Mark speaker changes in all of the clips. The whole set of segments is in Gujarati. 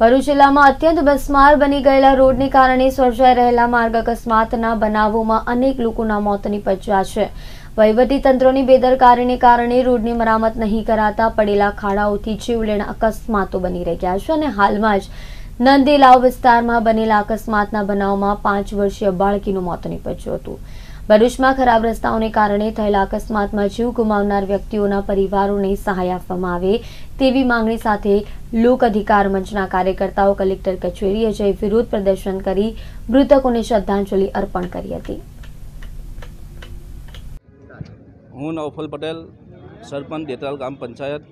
Speaker 1: ભરૂચ જિલ્લામાં અત્યંત બસમાર બની ગયેલા રોડને કારણે સર્જાઈ રહેલા માર્ગ અકસ્માતના બનાવોમાં અનેક લોકોના મોત નિપજ્યા છે. વહીવટી તંત્રોની બેદરકારીને કારણે રોડની મરામત નહીં કરાતા પડેલા ખાડાઓથી જીવલેણ અકસ્માતો બની રહ્યા છે અને હાલમાં જ નંદીલાવ વિસ્તારમાં બનેલા અકસ્માતના બનાવમાં પાંચ વર્ષીય બાળકીનું મોત નિપજ્યું હતું. ભરૂચમાં ખરાબ રસ્તાઓને કારણે થયેલા અકસ્માતમાં જીવ ગુમાવનાર વ્યક્તિઓના પરિવારોને સહાય આપવામાં આવે તેવી માંગણી સાથે લોક અધિકાર મંચના કાર્યકર્તાઓ કલેક્ટર કચેરીએ જઈ વિરોધ પ્રદર્શન કરી મૃતકોને શ્રદ્ધાંજલિ અર્પણ કરી હતી.
Speaker 2: હું નવફલ પટેલ, સરપંચ દેતરાલ ગ્રામ પંચાયત.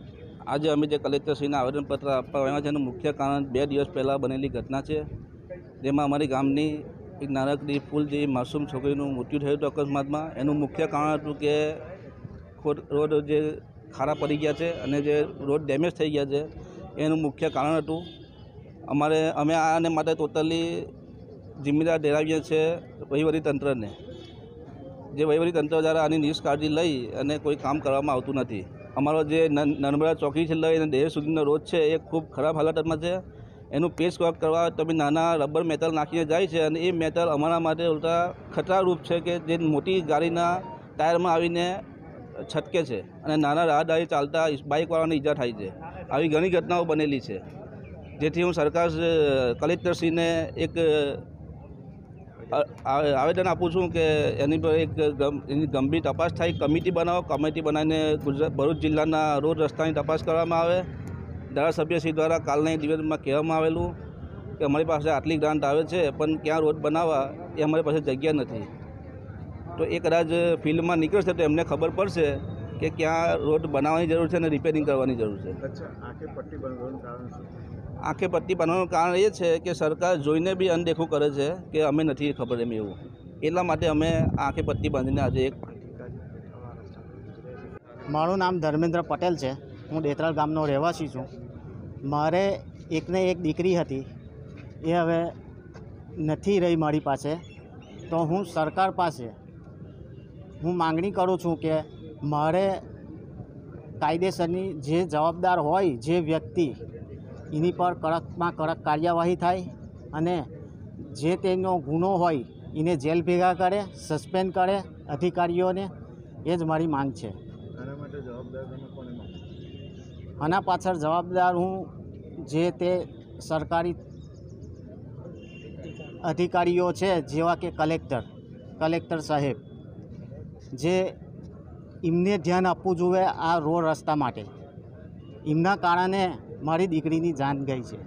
Speaker 2: આજે અમે જે કલેક્ટરશ્રીને આવેદનપત્ર આપવા આવ્યા છે, એનું મુખ્ય કારણ બે દિવસ પહેલાં બનેલી ઘટના છે, જેમાં અમારી ગામની એક નાનકડી ફૂલ જેવી માસૂમ છોકરીનું મૃત્યુ થયું હતું અકસ્માતમાં, એનું મુખ્ય કારણ હતું કે ખોટ રોડ જે ખારા પડી ગયા છે અને જે રોડ ડેમેજ થઈ ગયા છે, એનું મુખ્ય કારણ હતું. અમારે, અમે આને માટે ટોટલી જિમ્મેદાર ધરાવીએ છીએ વહીવટી તંત્રને, જે વહીવટી તંત્ર દ્વારા આની નિષ્કાળજી લઈ અને કોઈ કામ કરવામાં આવતું નથી. અમારો જે નર્મદા ચોકી છે લઈને દેહ સુધીનો રોડ છે, એ ખૂબ ખરાબ હાલતમાં છે. એનું પેસ વર્ક કરવા તમે નાના રબર મેટલ નાખીને જાય છે અને એ મેટલ અમારા માટે ઉલટા ખતરારૂપ છે કે જે મોટી ગાડીના ટાયરમાં આવીને છટકે છે અને નાના રાહદારી ચાલતા બાઇકવાળાને ઈજા થાય છે. આવી ઘણી ઘટનાઓ બનેલી છે. જેથી હું સરકાર કલેક્ટરશ્રીને એક આવેદન આપું છું કે એની પર એક એની ગંભીર તપાસ થાય. કમિટી બનાવો. કમિટી બનાવીને ગુજરાત, ભરૂચ જિલ્લાના રોડ રસ્તાની તપાસ કરવામાં આવે. ધારાસભ્યશ્રી દ્વારા કાલના નિવેદનમાં કહેવામાં આવેલું કે અમારી પાસે આટલી ગ્રાન્ટ આવે છે પણ ક્યાં રોડ બનાવવા એ અમારી પાસે જગ્યા નથી. તો એ કદાચ ફિલ્ડમાં નીકળશે તો એમને ખબર પડશે કે ક્યાં રોડ બનાવવાની જરૂર છે અને રિપેરિંગ કરવાની જરૂર છે.
Speaker 3: આંખે પટ્ટી બાંધવાનું કારણ
Speaker 2: એ છે કે સરકાર જોઈને બી અનદેખું કરે છે કે અમે નથી ખબર એમ એવું. એટલા માટે અમે આંખે પટ્ટી બાંધીને આજે એક
Speaker 4: મારું નામ ધર્મેન્દ્ર પટેલ છે. હું દેતરાલ ગામનો રહેવાસી છું. મારે એકને એક દીકરી હતી. એ હવે નથી રહી મારી પાસે. તો હું સરકાર પાસે હું માંગણી કરું છું કે મારે કાયદેસરની જે જવાબદાર હોય જે વ્યક્તિ એની પર કડકમાં કડક કાર્યવાહી થાય અને જે તેનો ગુનો હોય એને જેલ ભેગા કરે, સસ્પેન્ડ કરે અધિકારીઓને, એ જ મારી માંગ છે.
Speaker 3: જવાબદાર
Speaker 4: આના પાછળ જવાબદાર હું જે તે સરકારી અધિકારીઓ છે, જેવા કે કલેક્ટર કલેક્ટર સાહેબ, જે એમને ધ્યાન આપવું જોઈએ આ રોડ રસ્તા માટે. એમના કારણે મારી દીકરીની જાન ગઈ છે.